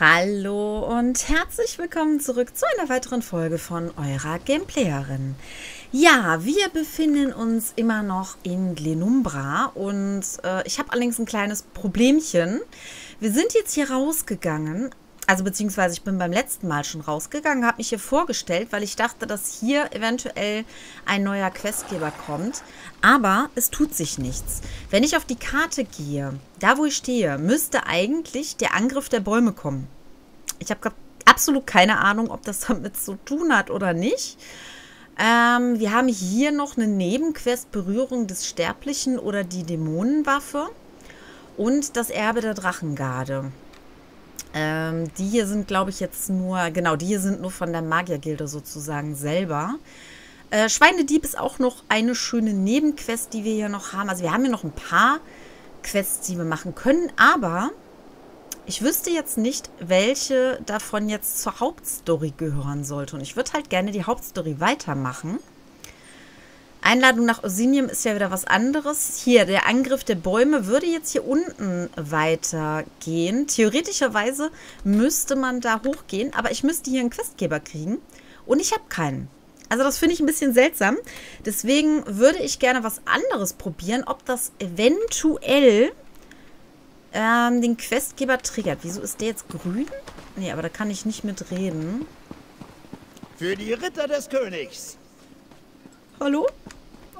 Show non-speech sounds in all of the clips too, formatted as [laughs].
Hallo und herzlich willkommen zurück zu einer weiteren Folge von eurer Gameplayerin. Ja, wir befinden uns immer noch in Glenumbra und äh, ich habe allerdings ein kleines Problemchen. Wir sind jetzt hier rausgegangen, also beziehungsweise ich bin beim letzten Mal schon rausgegangen, habe mich hier vorgestellt, weil ich dachte, dass hier eventuell ein neuer Questgeber kommt. Aber es tut sich nichts. Wenn ich auf die Karte gehe, da wo ich stehe, müsste eigentlich der Angriff der Bäume kommen. Ich habe absolut keine Ahnung, ob das damit zu tun hat oder nicht. Ähm, wir haben hier noch eine Nebenquest Berührung des Sterblichen oder die Dämonenwaffe und das Erbe der Drachengarde. Ähm, die hier sind, glaube ich, jetzt nur, genau, die hier sind nur von der Magiergilde sozusagen selber. Äh, Schweinedieb ist auch noch eine schöne Nebenquest, die wir hier noch haben. Also wir haben hier noch ein paar Quests, die wir machen können, aber ich wüsste jetzt nicht, welche davon jetzt zur Hauptstory gehören sollte. Und ich würde halt gerne die Hauptstory weitermachen. Einladung nach Osimium ist ja wieder was anderes. Hier, der Angriff der Bäume würde jetzt hier unten weitergehen. Theoretischerweise müsste man da hochgehen, aber ich müsste hier einen Questgeber kriegen und ich habe keinen. Also das finde ich ein bisschen seltsam. Deswegen würde ich gerne was anderes probieren, ob das eventuell ähm, den Questgeber triggert. Wieso ist der jetzt grün? Nee, aber da kann ich nicht mitreden. Für die Ritter des Königs. Hallo?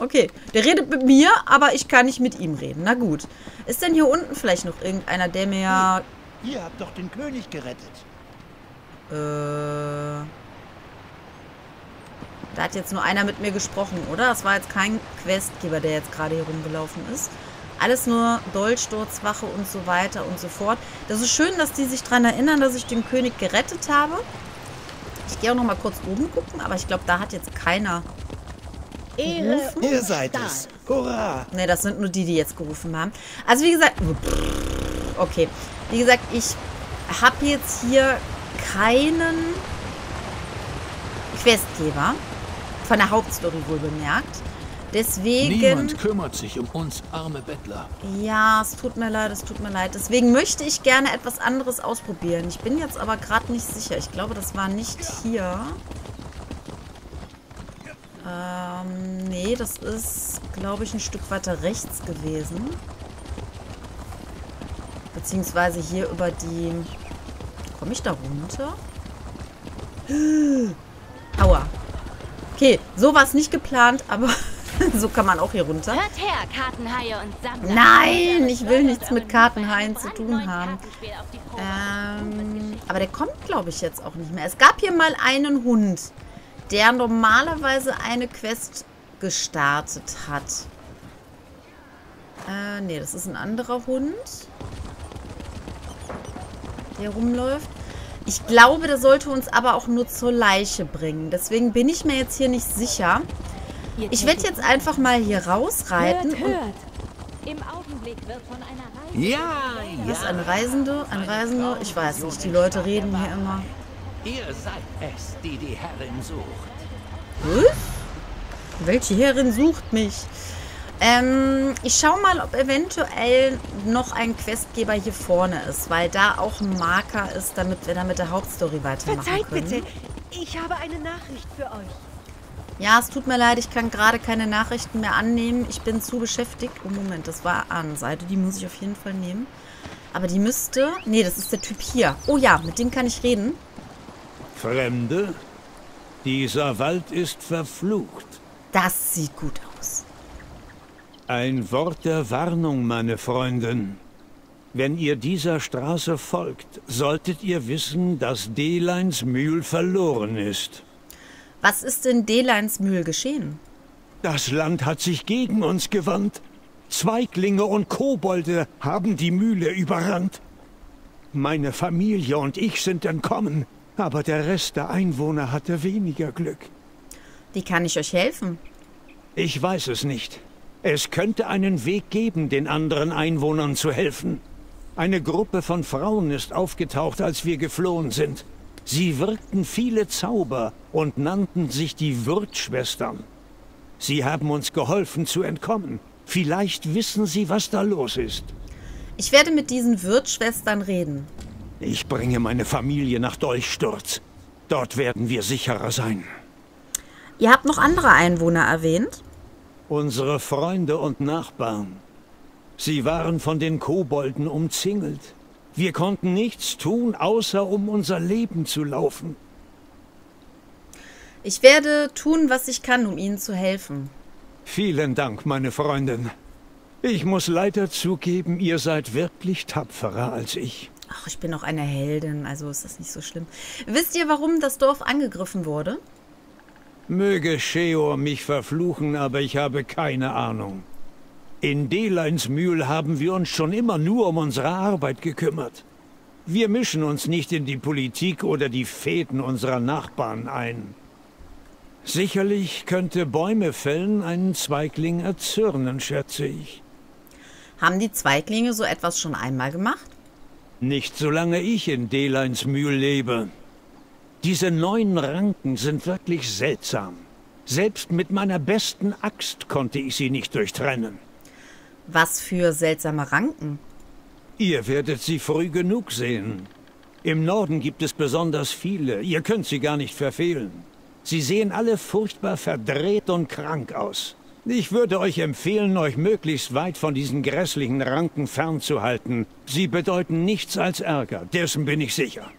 Okay, der redet mit mir, aber ich kann nicht mit ihm reden. Na gut. Ist denn hier unten vielleicht noch irgendeiner, der mir... Hey, ihr habt doch den König gerettet. Äh... Da hat jetzt nur einer mit mir gesprochen, oder? Das war jetzt kein Questgeber, der jetzt gerade hier rumgelaufen ist. Alles nur Dolchsturzwache und so weiter und so fort. Das ist schön, dass die sich daran erinnern, dass ich den König gerettet habe. Ich gehe auch noch mal kurz oben gucken, aber ich glaube, da hat jetzt keiner Ehre Ihr seid es. Hurra. Ne, das sind nur die, die jetzt gerufen haben. Also wie gesagt, okay. Wie gesagt, ich habe jetzt hier keinen Questgeber. Von der Hauptstory wohl bemerkt. Deswegen... Niemand kümmert sich um uns arme Bettler. Ja, es tut mir leid, es tut mir leid. Deswegen möchte ich gerne etwas anderes ausprobieren. Ich bin jetzt aber gerade nicht sicher. Ich glaube, das war nicht hier. Ähm, nee, das ist, glaube ich, ein Stück weiter rechts gewesen. Beziehungsweise hier über die... Komme ich da runter? [gasps] Aua. Okay, so war es nicht geplant, aber [laughs] so kann man auch hier runter. Hört her, Kartenhaie und Sammler. Nein, ich will nichts mit Kartenhaien zu tun haben. Ähm, aber der kommt, glaube ich, jetzt auch nicht mehr. Es gab hier mal einen Hund der normalerweise eine Quest gestartet hat. Äh, nee, das ist ein anderer Hund. Der rumläuft. Ich glaube, der sollte uns aber auch nur zur Leiche bringen. Deswegen bin ich mir jetzt hier nicht sicher. Ich werde jetzt einfach mal hier rausreiten. Hört, hört. Im Augenblick wird von einer Reise... Ja, ja. Was, ein Reisende? Ein Reisender? Ich weiß nicht, die Leute reden hier immer. Ihr seid es, die die Herrin sucht. Was? Welche Herrin sucht mich? Ähm, ich schau mal, ob eventuell noch ein Questgeber hier vorne ist, weil da auch ein Marker ist, damit wir da mit der Hauptstory weitermachen Verzeiht können. bitte, ich habe eine Nachricht für euch. Ja, es tut mir leid, ich kann gerade keine Nachrichten mehr annehmen. Ich bin zu beschäftigt. Oh, Moment, das war Ahnenseite. Die muss ich auf jeden Fall nehmen. Aber die müsste... Nee, das ist der Typ hier. Oh ja, mit dem kann ich reden. Fremde? Dieser Wald ist verflucht. Das sieht gut aus. Ein Wort der Warnung, meine Freundin. Wenn ihr dieser Straße folgt, solltet ihr wissen, dass Deleins Mühl verloren ist. Was ist in Deleins Mühl geschehen? Das Land hat sich gegen uns gewandt. Zweiglinge und Kobolde haben die Mühle überrannt. Meine Familie und ich sind entkommen. Aber der Rest der Einwohner hatte weniger Glück. Wie kann ich euch helfen? Ich weiß es nicht. Es könnte einen Weg geben, den anderen Einwohnern zu helfen. Eine Gruppe von Frauen ist aufgetaucht, als wir geflohen sind. Sie wirkten viele Zauber und nannten sich die Würzschwestern. Sie haben uns geholfen zu entkommen. Vielleicht wissen Sie, was da los ist. Ich werde mit diesen Wirtschwestern reden. Ich bringe meine Familie nach Dolchsturz. Dort werden wir sicherer sein. Ihr habt noch andere Einwohner erwähnt? Unsere Freunde und Nachbarn. Sie waren von den Kobolden umzingelt. Wir konnten nichts tun, außer um unser Leben zu laufen. Ich werde tun, was ich kann, um Ihnen zu helfen. Vielen Dank, meine Freundin. Ich muss leider zugeben, ihr seid wirklich tapferer als ich. Ach, ich bin auch eine Heldin, also ist das nicht so schlimm. Wisst ihr, warum das Dorf angegriffen wurde? Möge Sheor mich verfluchen, aber ich habe keine Ahnung. In Deleinsmühl haben wir uns schon immer nur um unsere Arbeit gekümmert. Wir mischen uns nicht in die Politik oder die Fäden unserer Nachbarn ein. Sicherlich könnte Bäume fällen einen Zweigling erzürnen, schätze ich. Haben die Zweiglinge so etwas schon einmal gemacht? Nicht solange ich in Deleinsmühl lebe. Diese neuen Ranken sind wirklich seltsam. Selbst mit meiner besten Axt konnte ich sie nicht durchtrennen. Was für seltsame Ranken? Ihr werdet sie früh genug sehen. Im Norden gibt es besonders viele. Ihr könnt sie gar nicht verfehlen. Sie sehen alle furchtbar verdreht und krank aus. Ich würde euch empfehlen, euch möglichst weit von diesen grässlichen Ranken fernzuhalten. Sie bedeuten nichts als Ärger, dessen bin ich sicher.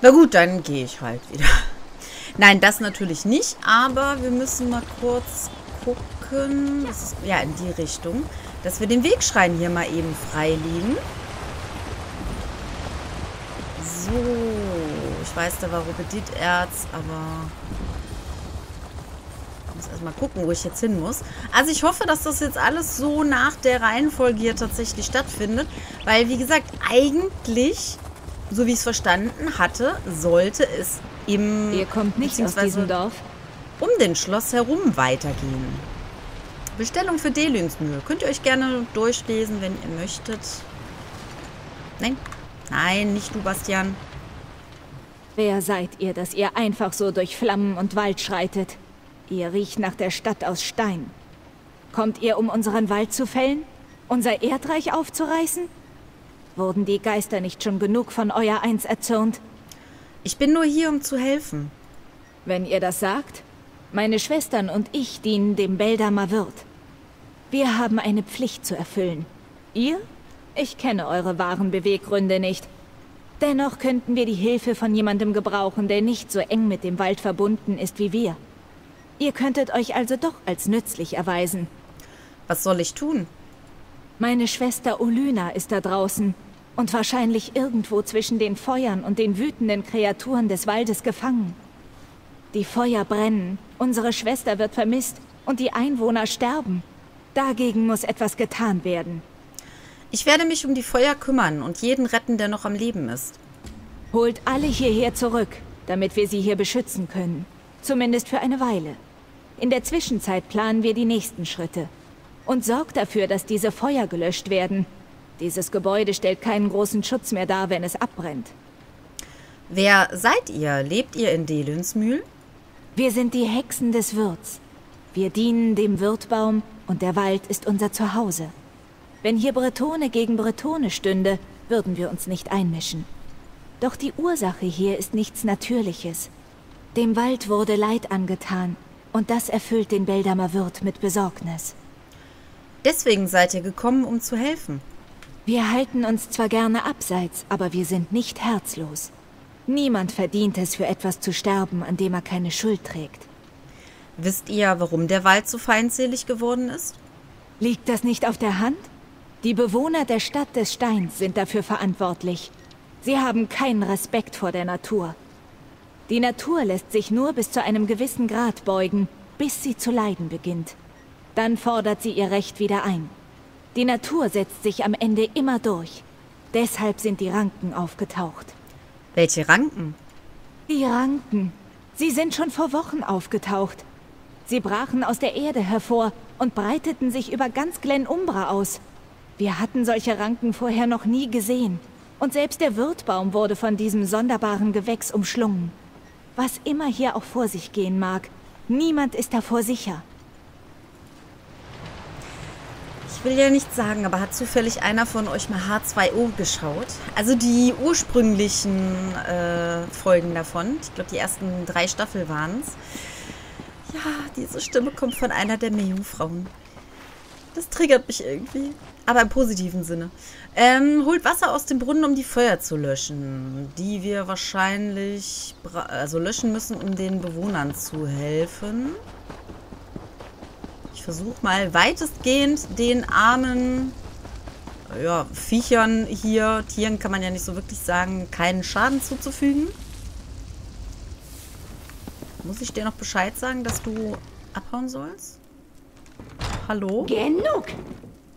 Na gut, dann gehe ich halt wieder. Nein, das natürlich nicht, aber wir müssen mal kurz gucken. Das ist, ja, in die Richtung. Dass wir den Wegschrein hier mal eben freilegen. So. Ich weiß, da war Rubedit-Erz, aber... Ich muss erstmal gucken, wo ich jetzt hin muss. Also ich hoffe, dass das jetzt alles so nach der Reihenfolge hier tatsächlich stattfindet. Weil, wie gesagt, eigentlich so wie ich es verstanden hatte, sollte es im... Ihr kommt nicht aus diesem Dorf? Um den Schloss herum weitergehen. Bestellung für Delünsmühl. Könnt ihr euch gerne durchlesen, wenn ihr möchtet. Nein? Nein, nicht du, Bastian. Wer seid ihr, dass ihr einfach so durch Flammen und Wald schreitet? Ihr riecht nach der Stadt aus Stein. Kommt ihr, um unseren Wald zu fällen? Unser Erdreich aufzureißen? Wurden die Geister nicht schon genug von euer Eins erzürnt? Ich bin nur hier, um zu helfen. Wenn ihr das sagt, meine Schwestern und ich dienen dem Beldamer Wirt. Wir haben eine Pflicht zu erfüllen. Ihr? Ich kenne eure wahren Beweggründe nicht. Dennoch könnten wir die Hilfe von jemandem gebrauchen, der nicht so eng mit dem Wald verbunden ist wie wir. Ihr könntet euch also doch als nützlich erweisen. Was soll ich tun? Meine Schwester Olyna ist da draußen und wahrscheinlich irgendwo zwischen den Feuern und den wütenden Kreaturen des Waldes gefangen. Die Feuer brennen, unsere Schwester wird vermisst und die Einwohner sterben. Dagegen muss etwas getan werden. Ich werde mich um die Feuer kümmern und jeden retten, der noch am Leben ist. Holt alle hierher zurück, damit wir sie hier beschützen können. Zumindest für eine Weile. In der Zwischenzeit planen wir die nächsten Schritte. Und sorgt dafür, dass diese Feuer gelöscht werden, dieses Gebäude stellt keinen großen Schutz mehr dar, wenn es abbrennt. Wer seid ihr? Lebt ihr in Delünsmühl? Wir sind die Hexen des Wirts. Wir dienen dem Wirtbaum und der Wald ist unser Zuhause. Wenn hier Bretone gegen Bretone stünde, würden wir uns nicht einmischen. Doch die Ursache hier ist nichts Natürliches. Dem Wald wurde Leid angetan und das erfüllt den Beldamer Wirt mit Besorgnis. Deswegen seid ihr gekommen, um zu helfen. Wir halten uns zwar gerne abseits, aber wir sind nicht herzlos. Niemand verdient es, für etwas zu sterben, an dem er keine Schuld trägt. Wisst ihr, warum der Wald so feindselig geworden ist? Liegt das nicht auf der Hand? Die Bewohner der Stadt des Steins sind dafür verantwortlich. Sie haben keinen Respekt vor der Natur. Die Natur lässt sich nur bis zu einem gewissen Grad beugen, bis sie zu leiden beginnt. Dann fordert sie ihr Recht wieder ein. Die Natur setzt sich am Ende immer durch. Deshalb sind die Ranken aufgetaucht. Welche Ranken? Die Ranken. Sie sind schon vor Wochen aufgetaucht. Sie brachen aus der Erde hervor und breiteten sich über ganz Glen Umbra aus. Wir hatten solche Ranken vorher noch nie gesehen. Und selbst der Wirtbaum wurde von diesem sonderbaren Gewächs umschlungen. Was immer hier auch vor sich gehen mag, niemand ist davor sicher. Ich will ja nichts sagen, aber hat zufällig einer von euch mal H2O geschaut? Also die ursprünglichen äh, Folgen davon. Ich glaube, die ersten drei Staffeln waren es. Ja, diese Stimme kommt von einer der Meerjungfrauen. Das triggert mich irgendwie. Aber im positiven Sinne. Ähm, holt Wasser aus dem Brunnen, um die Feuer zu löschen. Die wir wahrscheinlich also löschen müssen, um den Bewohnern zu helfen. Versuche mal weitestgehend den armen ja, Viechern hier, Tieren kann man ja nicht so wirklich sagen, keinen Schaden zuzufügen. Muss ich dir noch Bescheid sagen, dass du abhauen sollst? Hallo? Genug!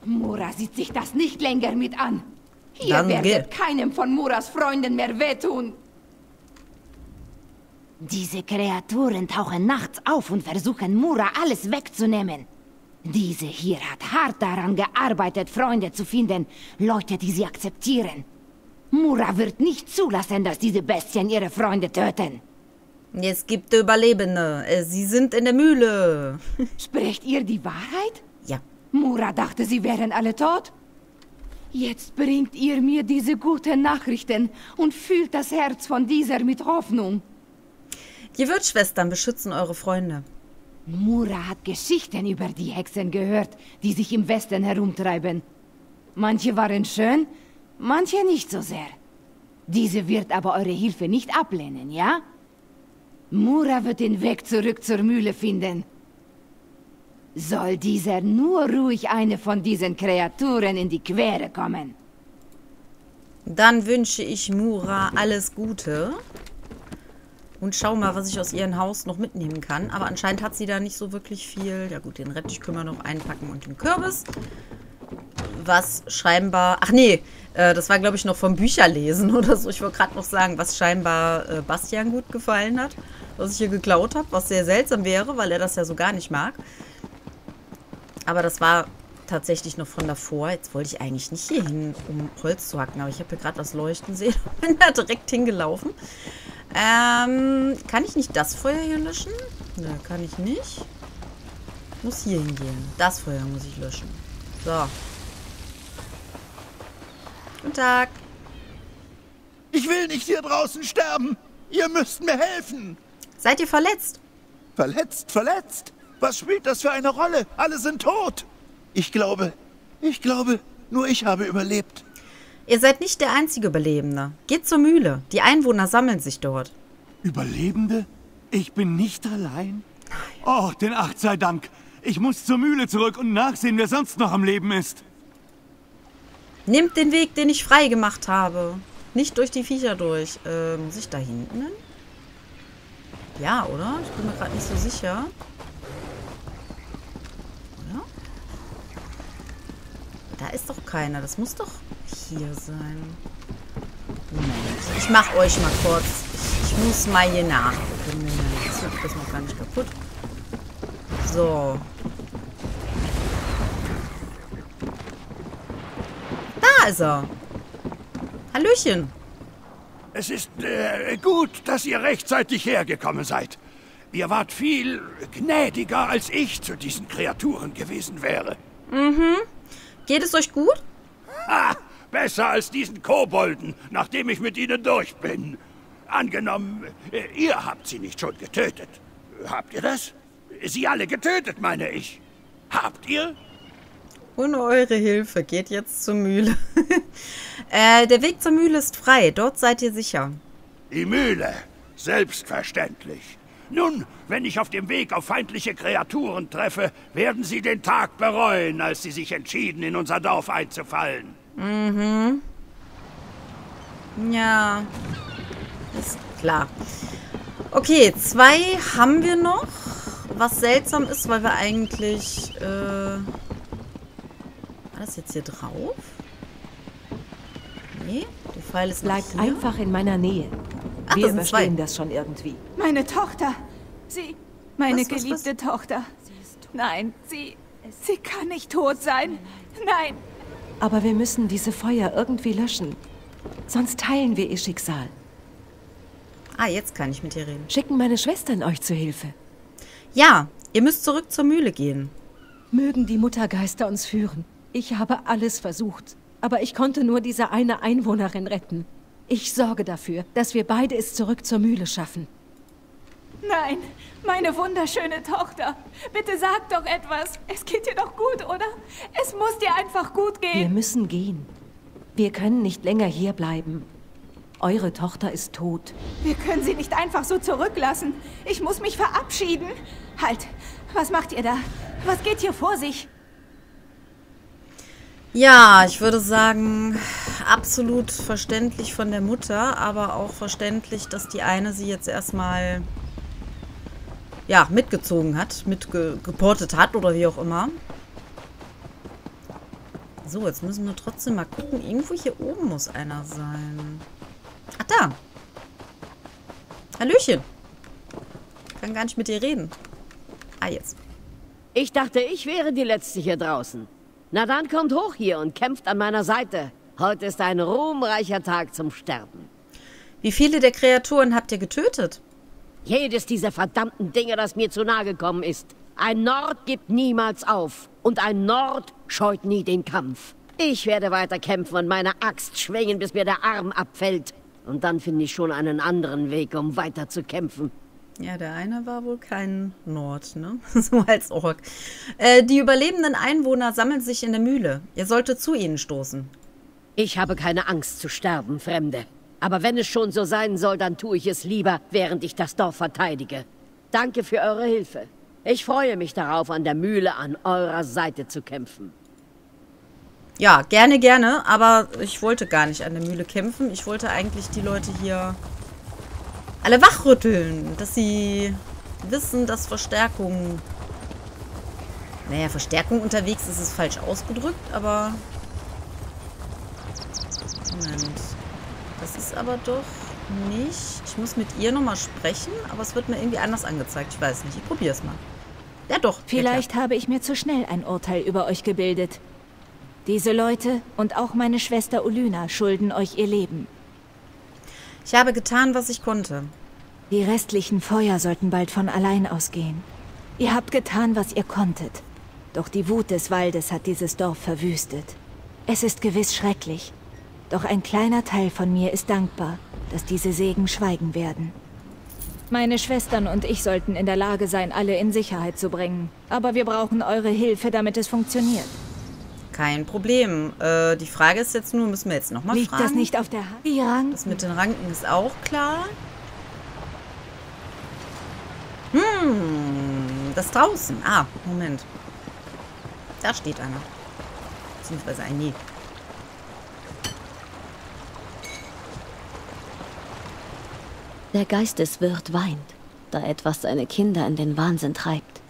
Mura sieht sich das nicht länger mit an. Hier Dann werdet keinem von Muras Freunden mehr wehtun. Diese Kreaturen tauchen nachts auf und versuchen Mura alles wegzunehmen. Diese hier hat hart daran gearbeitet, Freunde zu finden, Leute, die sie akzeptieren. Mura wird nicht zulassen, dass diese Bestien ihre Freunde töten. Es gibt Überlebende. Sie sind in der Mühle. [laughs] Sprecht ihr die Wahrheit? Ja. Mura dachte, sie wären alle tot? Jetzt bringt ihr mir diese guten Nachrichten und fühlt das Herz von dieser mit Hoffnung. Die Wirtschwestern beschützen eure Freunde. Mura hat Geschichten über die Hexen gehört, die sich im Westen herumtreiben. Manche waren schön, manche nicht so sehr. Diese wird aber eure Hilfe nicht ablehnen, ja? Mura wird den Weg zurück zur Mühle finden. Soll dieser nur ruhig eine von diesen Kreaturen in die Quere kommen. Dann wünsche ich Mura alles Gute. Und schau mal, was ich aus ihrem Haus noch mitnehmen kann. Aber anscheinend hat sie da nicht so wirklich viel. Ja gut, den Rettich können wir noch einpacken und den Kürbis. Was scheinbar... Ach nee, äh, das war glaube ich noch vom Bücherlesen [laughs] oder so. Ich wollte gerade noch sagen, was scheinbar äh, Bastian gut gefallen hat. Was ich hier geklaut habe. Was sehr seltsam wäre, weil er das ja so gar nicht mag. Aber das war tatsächlich noch von davor. Jetzt wollte ich eigentlich nicht hier hin, um Holz zu hacken. Aber ich habe hier gerade was leuchten sehen [laughs] und bin da direkt hingelaufen. Ähm, kann ich nicht das Feuer hier löschen? Ne, kann ich nicht. Muss hier hingehen. Das Feuer muss ich löschen. So. Guten Tag. Ich will nicht hier draußen sterben. Ihr müsst mir helfen. Seid ihr verletzt? Verletzt, verletzt? Was spielt das für eine Rolle? Alle sind tot. Ich glaube, ich glaube, nur ich habe überlebt. Ihr seid nicht der einzige Überlebende. Geht zur Mühle. Die Einwohner sammeln sich dort. Überlebende? Ich bin nicht allein? Oh, den Acht sei Dank. Ich muss zur Mühle zurück und nachsehen, wer sonst noch am Leben ist. Nehmt den Weg, den ich frei gemacht habe. Nicht durch die Viecher durch. Äh, muss ich da hinten hin? Ja, oder? Ich bin mir gerade nicht so sicher. Oder? Da ist doch keiner. Das muss doch hier sein. Moment. Ich mach euch mal kurz. Ich, ich muss mal hier nach. Moment. Das noch gar nicht kaputt. So. Da ist er. Hallöchen. Es ist äh, gut, dass ihr rechtzeitig hergekommen seid. Ihr wart viel gnädiger, als ich zu diesen Kreaturen gewesen wäre. Mhm. Geht es euch gut? Ha! Besser als diesen Kobolden, nachdem ich mit ihnen durch bin. Angenommen, äh, ihr habt sie nicht schon getötet. Habt ihr das? Sie alle getötet, meine ich. Habt ihr? Ohne eure Hilfe geht jetzt zur Mühle. [laughs] äh, der Weg zur Mühle ist frei. Dort seid ihr sicher. Die Mühle? Selbstverständlich. Nun, wenn ich auf dem Weg auf feindliche Kreaturen treffe, werden sie den Tag bereuen, als sie sich entschieden, in unser Dorf einzufallen. Mhm. Ja. Ist klar. Okay, zwei haben wir noch. Was seltsam ist, weil wir eigentlich... Äh, war das jetzt hier drauf? Nee, der Pfeil ist Bleibt hier. einfach in meiner Nähe. Ach, wir das überstehen zwei. das schon irgendwie. Meine Tochter. Sie... Meine was, geliebte was, was? Tochter. Nein, sie... Sie kann nicht tot sein. Nein, aber wir müssen diese Feuer irgendwie löschen. Sonst teilen wir ihr Schicksal. Ah, jetzt kann ich mit ihr reden. Schicken meine Schwestern euch zu Hilfe? Ja, ihr müsst zurück zur Mühle gehen. Mögen die Muttergeister uns führen. Ich habe alles versucht, aber ich konnte nur diese eine Einwohnerin retten. Ich sorge dafür, dass wir beide es zurück zur Mühle schaffen. Nein, meine wunderschöne Tochter. Bitte sag doch etwas. Es geht dir doch gut, oder? Es muss dir einfach gut gehen. Wir müssen gehen. Wir können nicht länger hier bleiben. Eure Tochter ist tot. Wir können sie nicht einfach so zurücklassen. Ich muss mich verabschieden. Halt, was macht ihr da? Was geht hier vor sich? Ja, ich würde sagen, absolut verständlich von der Mutter, aber auch verständlich, dass die eine sie jetzt erstmal ja, mitgezogen hat, mitgeportet hat oder wie auch immer. So, jetzt müssen wir trotzdem mal gucken. Irgendwo hier oben muss einer sein. Ach, da. Hallöchen. Kann gar nicht mit dir reden. Ah, jetzt. Ich dachte, ich wäre die Letzte hier draußen. Na dann kommt hoch hier und kämpft an meiner Seite. Heute ist ein ruhmreicher Tag zum Sterben. Wie viele der Kreaturen habt ihr getötet? Jedes dieser verdammten Dinge, das mir zu nahe gekommen ist. Ein Nord gibt niemals auf. Und ein Nord scheut nie den Kampf. Ich werde weiter kämpfen und meine Axt schwingen, bis mir der Arm abfällt. Und dann finde ich schon einen anderen Weg, um weiter zu kämpfen. Ja, der eine war wohl kein Nord, ne? [laughs] so als Ork. Äh, die überlebenden Einwohner sammeln sich in der Mühle. Ihr solltet zu ihnen stoßen. Ich habe keine Angst zu sterben, Fremde. Aber wenn es schon so sein soll, dann tue ich es lieber, während ich das Dorf verteidige. Danke für eure Hilfe. Ich freue mich darauf, an der Mühle an eurer Seite zu kämpfen. Ja, gerne, gerne. Aber ich wollte gar nicht an der Mühle kämpfen. Ich wollte eigentlich die Leute hier alle wachrütteln. Dass sie wissen, dass Verstärkung... Naja, Verstärkung unterwegs ist es falsch ausgedrückt, aber... Moment. Das ist aber doch nicht... Ich muss mit ihr nochmal sprechen, aber es wird mir irgendwie anders angezeigt. Ich weiß nicht. Ich probiere es mal. Ja doch. Vielleicht habe ich mir zu schnell ein Urteil über euch gebildet. Diese Leute und auch meine Schwester Olyna schulden euch ihr Leben. Ich habe getan, was ich konnte. Die restlichen Feuer sollten bald von allein ausgehen. Ihr habt getan, was ihr konntet. Doch die Wut des Waldes hat dieses Dorf verwüstet. Es ist gewiss schrecklich. Doch ein kleiner Teil von mir ist dankbar, dass diese Segen schweigen werden. Meine Schwestern und ich sollten in der Lage sein, alle in Sicherheit zu bringen. Aber wir brauchen eure Hilfe, damit es funktioniert. Kein Problem. Äh, die Frage ist jetzt nur, müssen wir jetzt nochmal fragen? Liegt das nicht auf der Hand? Die Ranken? Das mit den Ranken ist auch klar. Hm, das draußen. Ah, Moment. Da steht einer. Beziehungsweise ein Nee. Der Geisteswirt weint, da etwas seine Kinder in den Wahnsinn treibt.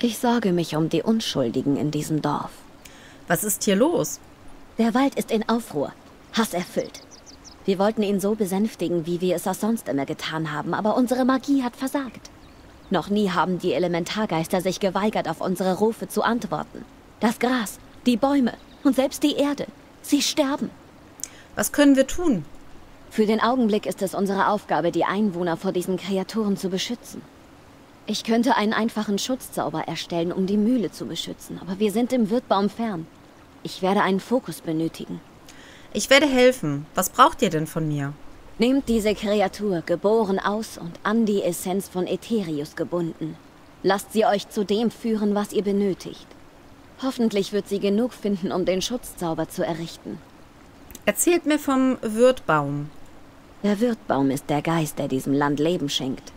Ich sorge mich um die Unschuldigen in diesem Dorf. Was ist hier los? Der Wald ist in Aufruhr, hasserfüllt. Wir wollten ihn so besänftigen, wie wir es auch sonst immer getan haben, aber unsere Magie hat versagt. Noch nie haben die Elementargeister sich geweigert, auf unsere Rufe zu antworten. Das Gras, die Bäume und selbst die Erde, sie sterben. Was können wir tun? Für den Augenblick ist es unsere Aufgabe, die Einwohner vor diesen Kreaturen zu beschützen. Ich könnte einen einfachen Schutzzauber erstellen, um die Mühle zu beschützen, aber wir sind im Wirtbaum fern. Ich werde einen Fokus benötigen. Ich werde helfen. Was braucht ihr denn von mir? Nehmt diese Kreatur, geboren aus und an die Essenz von Ätherius gebunden. Lasst sie euch zu dem führen, was ihr benötigt. Hoffentlich wird sie genug finden, um den Schutzzauber zu errichten. Erzählt mir vom Wirtbaum. Der Wirtbaum ist der Geist, der diesem Land Leben schenkt.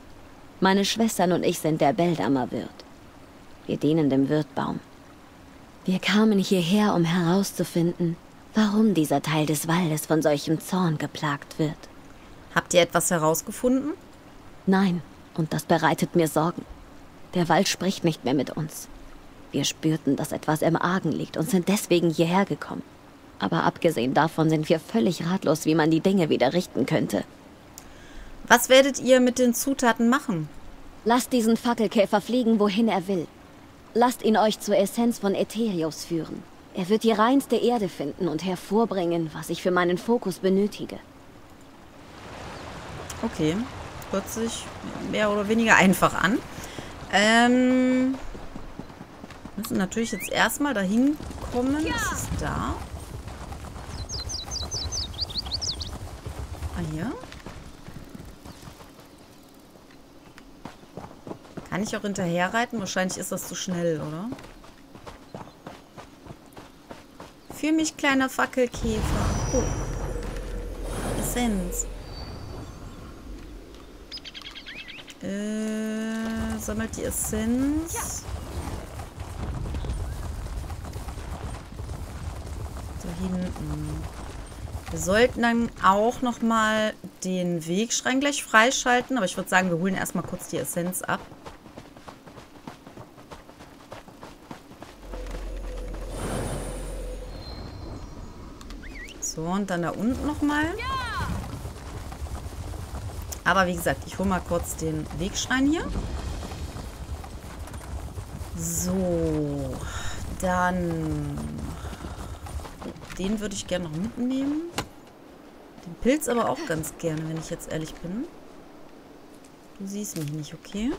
Meine Schwestern und ich sind der Beldamer Wirt. Wir dienen dem Wirtbaum. Wir kamen hierher, um herauszufinden, warum dieser Teil des Waldes von solchem Zorn geplagt wird. Habt ihr etwas herausgefunden? Nein, und das bereitet mir Sorgen. Der Wald spricht nicht mehr mit uns. Wir spürten, dass etwas im Argen liegt und sind deswegen hierher gekommen. Aber abgesehen davon sind wir völlig ratlos, wie man die Dinge wieder richten könnte. Was werdet ihr mit den Zutaten machen? Lasst diesen Fackelkäfer fliegen, wohin er will. Lasst ihn euch zur Essenz von Ätherius führen. Er wird die reinste Erde finden und hervorbringen, was ich für meinen Fokus benötige. Okay, hört sich mehr oder weniger einfach an. Ähm, müssen natürlich jetzt erstmal dahin bekommen. Ja. Ist da. Hier. Kann ich auch hinterher reiten? Wahrscheinlich ist das zu schnell, oder? Für mich, kleiner Fackelkäfer. Oh. Essenz. Äh, sammelt die Essenz. So hinten. Wir sollten dann auch nochmal den Wegschrein gleich freischalten. Aber ich würde sagen, wir holen erstmal kurz die Essenz ab. So, und dann da unten nochmal. Aber wie gesagt, ich hole mal kurz den Wegschrein hier. So, dann... Den würde ich gerne noch mitnehmen. Pilz aber auch ganz gerne, wenn ich jetzt ehrlich bin. Du siehst mich nicht, okay?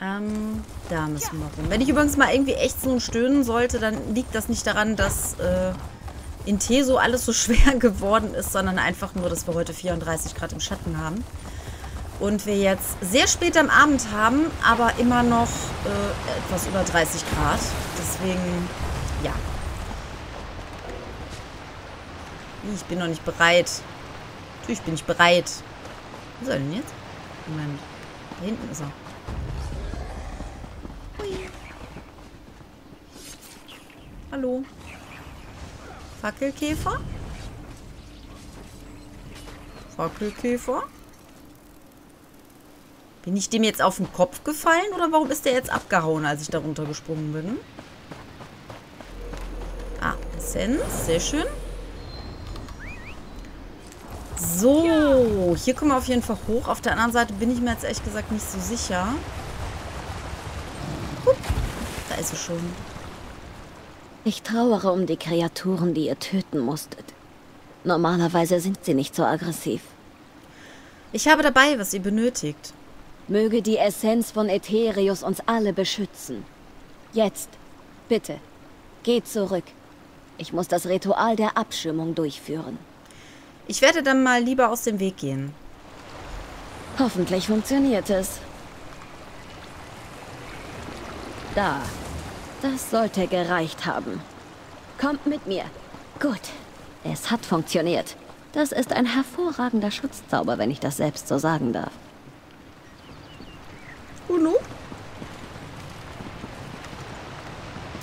Ähm, da müssen wir rum. Wenn ich übrigens mal irgendwie echt so stöhnen sollte, dann liegt das nicht daran, dass äh, in Teso alles so [laughs] schwer geworden ist, sondern einfach nur, dass wir heute 34 Grad im Schatten haben. Und wir jetzt sehr spät am Abend haben, aber immer noch äh, etwas über 30 Grad. Deswegen, ja. Ich bin noch nicht bereit. Natürlich bin ich bereit. Wo soll denn jetzt? Moment. Da hinten ist er. Hui. Hallo. Fackelkäfer? Fackelkäfer? Bin ich dem jetzt auf den Kopf gefallen oder warum ist der jetzt abgehauen, als ich da runtergesprungen bin? Ah, Essenz, sehr schön. So, hier kommen wir auf jeden Fall hoch. Auf der anderen Seite bin ich mir jetzt ehrlich gesagt nicht so sicher. Hup, da ist sie schon. Ich trauere um die Kreaturen, die ihr töten musstet. Normalerweise sind sie nicht so aggressiv. Ich habe dabei, was ihr benötigt. Möge die Essenz von Ätherius uns alle beschützen. Jetzt, bitte, geht zurück. Ich muss das Ritual der Abschirmung durchführen. Ich werde dann mal lieber aus dem Weg gehen. Hoffentlich funktioniert es. Da, das sollte gereicht haben. Kommt mit mir. Gut. Es hat funktioniert. Das ist ein hervorragender Schutzzauber, wenn ich das selbst so sagen darf. Uno?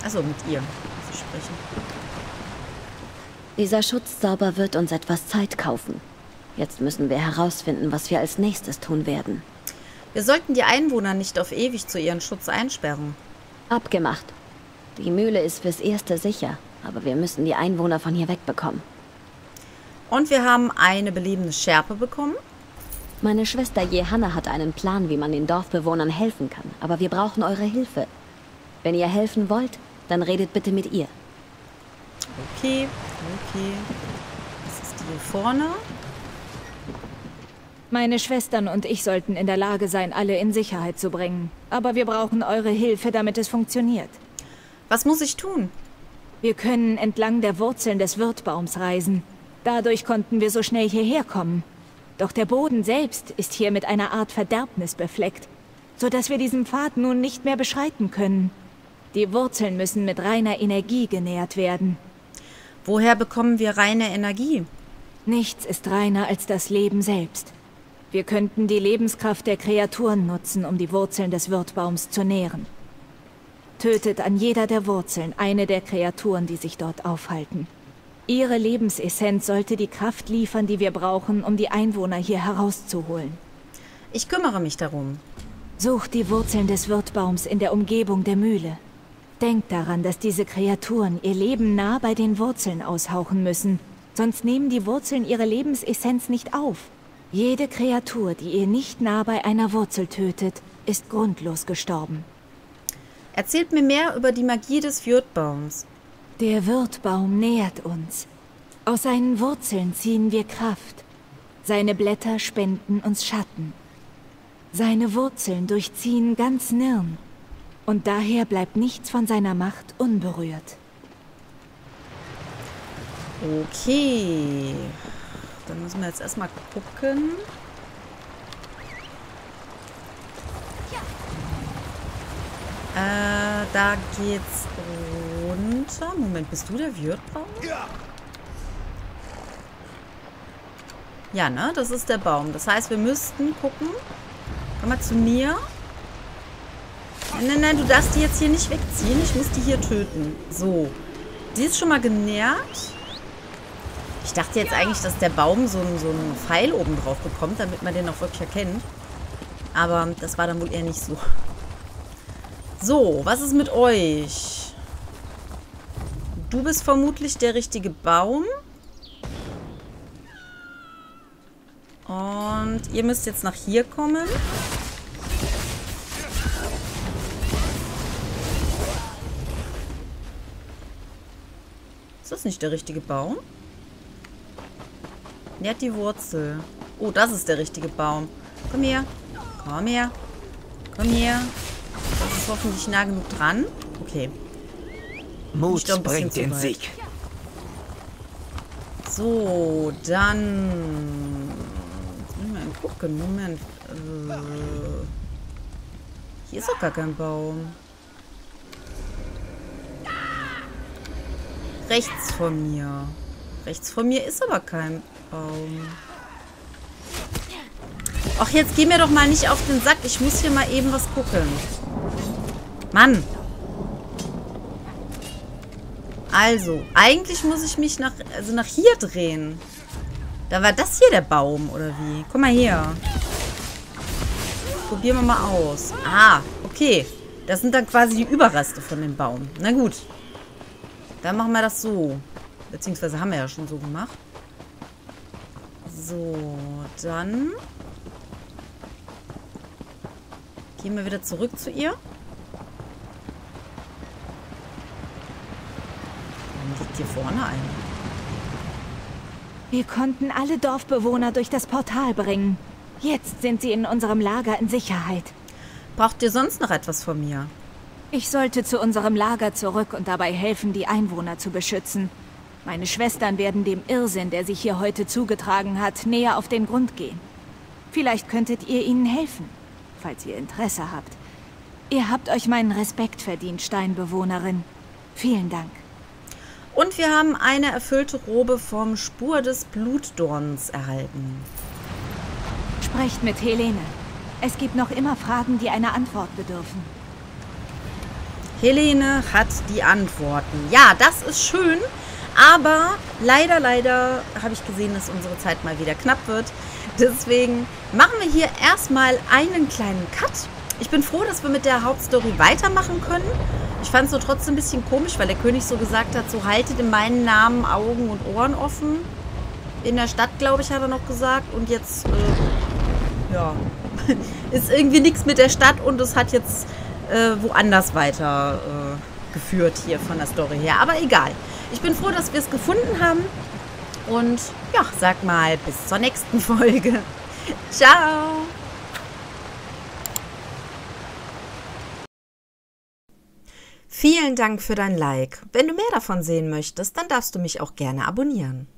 Also mit ihr muss ich sprechen. Dieser Schutzzauber wird uns etwas Zeit kaufen. Jetzt müssen wir herausfinden, was wir als nächstes tun werden. Wir sollten die Einwohner nicht auf ewig zu ihren Schutz einsperren. Abgemacht. Die Mühle ist fürs Erste sicher, aber wir müssen die Einwohner von hier wegbekommen. Und wir haben eine belebende Schärpe bekommen. Meine Schwester Jehanna hat einen Plan, wie man den Dorfbewohnern helfen kann, aber wir brauchen eure Hilfe. Wenn ihr helfen wollt, dann redet bitte mit ihr. Okay, okay. Das ist die hier vorne. Meine Schwestern und ich sollten in der Lage sein, alle in Sicherheit zu bringen. Aber wir brauchen eure Hilfe, damit es funktioniert. Was muss ich tun? Wir können entlang der Wurzeln des Wirtbaums reisen. Dadurch konnten wir so schnell hierher kommen. Doch der Boden selbst ist hier mit einer Art Verderbnis befleckt, sodass wir diesen Pfad nun nicht mehr beschreiten können. Die Wurzeln müssen mit reiner Energie genährt werden. Woher bekommen wir reine Energie? Nichts ist reiner als das Leben selbst. Wir könnten die Lebenskraft der Kreaturen nutzen, um die Wurzeln des Wirtbaums zu nähren. Tötet an jeder der Wurzeln eine der Kreaturen, die sich dort aufhalten. Ihre Lebensessenz sollte die Kraft liefern, die wir brauchen, um die Einwohner hier herauszuholen. Ich kümmere mich darum. Sucht die Wurzeln des Wirtbaums in der Umgebung der Mühle. Denkt daran, dass diese Kreaturen ihr Leben nah bei den Wurzeln aushauchen müssen, sonst nehmen die Wurzeln ihre Lebensessenz nicht auf. Jede Kreatur, die ihr nicht nah bei einer Wurzel tötet, ist grundlos gestorben. Erzählt mir mehr über die Magie des Wirtbaums. Der Wirtbaum nährt uns. Aus seinen Wurzeln ziehen wir Kraft. Seine Blätter spenden uns Schatten. Seine Wurzeln durchziehen ganz Nirn. Und daher bleibt nichts von seiner Macht unberührt. Okay. Dann müssen wir jetzt erstmal gucken. Äh, da geht's runter. Moment, bist du der Wirtbaum? Ja. Ja, ne? Das ist der Baum. Das heißt, wir müssten gucken. Komm mal zu mir. Nein, nein, nein, du darfst die jetzt hier nicht wegziehen. Ich muss die hier töten. So. Die ist schon mal genährt. Ich dachte jetzt eigentlich, dass der Baum so, so einen Pfeil oben drauf bekommt, damit man den auch wirklich erkennt. Aber das war dann wohl eher nicht so. So, was ist mit euch? Du bist vermutlich der richtige Baum. Und ihr müsst jetzt nach hier kommen. Ist das nicht der richtige Baum? Der hat die Wurzel. Oh, das ist der richtige Baum. Komm her. Komm her. Komm her. Das ist hoffentlich nah genug dran. Okay. Mut bringt den Sieg. So, dann... Jetzt müssen wir mal gucken. Moment. Äh, hier ist doch gar kein Baum. Rechts von mir. Rechts von mir ist aber kein Baum. Ach, jetzt geh mir doch mal nicht auf den Sack. Ich muss hier mal eben was gucken. Mann. Also, eigentlich muss ich mich nach, also nach hier drehen. Da war das hier der Baum, oder wie? Guck mal hier. Probieren wir mal aus. Ah, okay. Das sind dann quasi die Überreste von dem Baum. Na gut. Dann machen wir das so. Beziehungsweise haben wir ja schon so gemacht. So, dann gehen wir wieder zurück zu ihr. liegt hier vorne ein. Wir konnten alle Dorfbewohner durch das Portal bringen. Jetzt sind sie in unserem Lager in Sicherheit. Braucht ihr sonst noch etwas von mir? Ich sollte zu unserem Lager zurück und dabei helfen, die Einwohner zu beschützen. Meine Schwestern werden dem Irrsinn, der sich hier heute zugetragen hat, näher auf den Grund gehen. Vielleicht könntet ihr ihnen helfen, falls ihr Interesse habt. Ihr habt euch meinen Respekt verdient, Steinbewohnerin. Vielen Dank. Und wir haben eine erfüllte Robe vom Spur des Blutdorns erhalten. Sprecht mit Helene. Es gibt noch immer Fragen, die einer Antwort bedürfen. Helene hat die Antworten. Ja, das ist schön. Aber leider, leider habe ich gesehen, dass unsere Zeit mal wieder knapp wird. Deswegen machen wir hier erstmal einen kleinen Cut. Ich bin froh, dass wir mit der Hauptstory weitermachen können. Ich fand es so trotzdem ein bisschen komisch, weil der König so gesagt hat, so haltet in meinen Namen Augen und Ohren offen. In der Stadt, glaube ich, hat er noch gesagt. Und jetzt, äh, ja, [laughs] ist irgendwie nichts mit der Stadt und es hat jetzt äh, woanders weiter äh, geführt hier von der Story her. Aber egal. Ich bin froh, dass wir es gefunden haben. Und ja, sag mal, bis zur nächsten Folge. [laughs] Ciao. Vielen Dank für dein Like. Wenn du mehr davon sehen möchtest, dann darfst du mich auch gerne abonnieren.